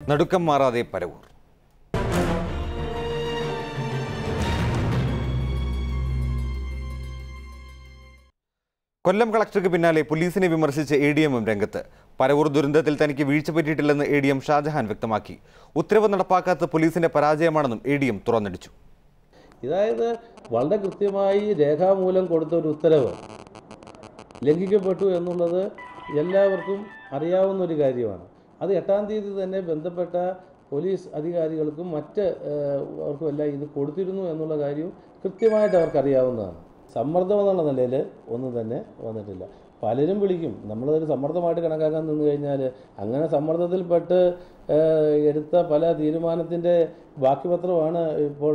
നടുക്കം മാറാതെ പരവൂർ. കൊല്ലം കളക്ടർക്ക് പിന്നാലെ പോലീസിനെ വിമർശിച്ച് എ ഡി എമ്മും രംഗത്ത്. പരവൂർ ദുരന്തത്തിൽ തനിക്ക് വീഴ്ച പറ്റിയിട്ടില്ലെന്ന് എ ഡി എം ഷാജഹാൻ വ്യക്തമാക്കി. ഉത്തരവ് നടപ്പാക്കാത്ത പോലീസിന്റെ പരാജയമാണെന്നും എ ഡി എം തുറന്നടിച്ചു. ഇതായത് വളരെ കൃത്യമായി രേഖാമൂലം കൊടുത്ത ഒരു ഉത്തരവ്. ലംഘിക്കപ്പെട്ടു എന്നുള്ളത് എല്ലാവർക്കും അറിയാവുന്ന ഒരു കാര്യമാണ്. അത് എട്ടാം തീയതി തന്നെ ബന്ധപ്പെട്ട പോലീസ് അധികാരികൾക്കും മറ്റ് അവർക്കും അവർക്കുമെല്ലാം ഇത് കൊടുത്തിരുന്നു എന്നുള്ള കാര്യവും കൃത്യമായിട്ട് അവർക്കറിയാവുന്നതാണ്. സമ്മർദ്ദം എന്നുള്ള നിലയിൽ ഒന്നും തന്നെ വന്നിട്ടില്ല. പലരും വിളിക്കും നമ്മളതൊരു സമ്മർദ്ദമായിട്ട് കണക്കാക്കാൻ നിന്ന് കഴിഞ്ഞാൽ അങ്ങനെ സമ്മർദ്ദത്തിൽപ്പെട്ട് എടുത്ത പല തീരുമാനത്തിന്റെ ബാക്കിപത്രമാണ് ഇപ്പോൾ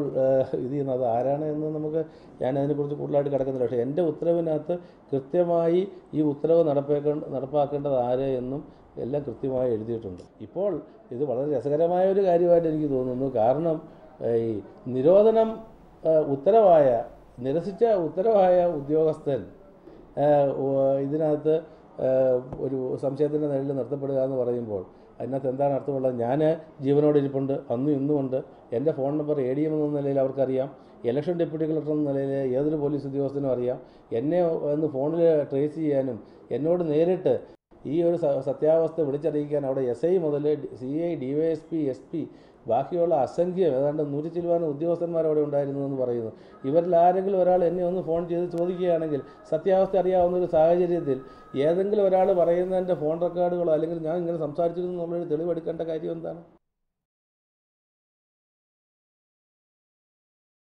ഇത് ചെയ്യുന്നത്. അത് ആരാണ് എന്ന് നമുക്ക് ഞാൻ അതിനെക്കുറിച്ച് കൂടുതലായിട്ട് കിടക്കുന്നില്ല. പക്ഷേ എന്റെ ഉത്തരവിനകത്ത് കൃത്യമായി ഈ ഉത്തരവ് നടപ്പാക്കേണ്ട നടപ്പാക്കേണ്ടത് ആര് എന്നും എല്ലാം കൃത്യമായി എഴുതിയിട്ടുണ്ട്. ഇപ്പോൾ ഇത് വളരെ രസകരമായ ഒരു കാര്യമായിട്ട് എനിക്ക് തോന്നുന്നു. കാരണം ഈ നിരോധനം ഉത്തരവായ നിരസിച്ച ഉത്തരവായ ഉദ്യോഗസ്ഥൻ ഇതിനകത്ത് ഒരു സംശയത്തിന്റെ നിഴലിൽ നിർത്തപ്പെടുക എന്ന് പറയുമ്പോൾ അതിനകത്ത് എന്താണ് അർത്ഥമുള്ളത്? ഞാൻ ജീവനോട് ഇരിപ്പുണ്ട് അന്നും ഇന്നുമുണ്ട്. എന്റെ phone number A D M എന്ന നിലയിൽ അവർക്കറിയാം. ഇലക്ഷൻ ഡെപ്യൂട്ടി കളക്ടർ എന്ന നിലയിൽ ഏതൊരു പോലീസ് ഉദ്യോഗസ്ഥനും അറിയാം. എന്നെ ഒന്ന് ഫോണിൽ ട്രേസ് ചെയ്യാനും എന്നോട് നേരിട്ട് ഈ ഒരു സത്യാവസ്ഥ വിളിച്ചറിയിക്കാൻ അവിടെ എസ് ഐ മുതൽ C I D Y S P S P ബാക്കിയുള്ള അസംഖ്യം ഏതാണ്ട് നൂറ്റി ചില്ലുവാനും ഉദ്യോഗസ്ഥന്മാർ അവിടെ ഉണ്ടായിരുന്നു എന്ന് പറയുന്നു. ഇവരിൽ ആരെങ്കിലും ഒരാൾ എന്നെ ഒന്ന് ഫോൺ ചെയ്ത് ചോദിക്കുകയാണെങ്കിൽ സത്യാവസ്ഥ അറിയാവുന്ന ഒരു സാഹചര്യത്തിൽ ഏതെങ്കിലും ഒരാൾ പറയുന്നതിന്റെ ഫോൺ റെക്കോർഡുകളോ അല്ലെങ്കിൽ ഞാൻ ഇങ്ങനെ സംസാരിച്ചിരുന്നു എന്നുള്ളൊരു തെളിവെടുക്കേണ്ട കാര്യം എന്താണ്?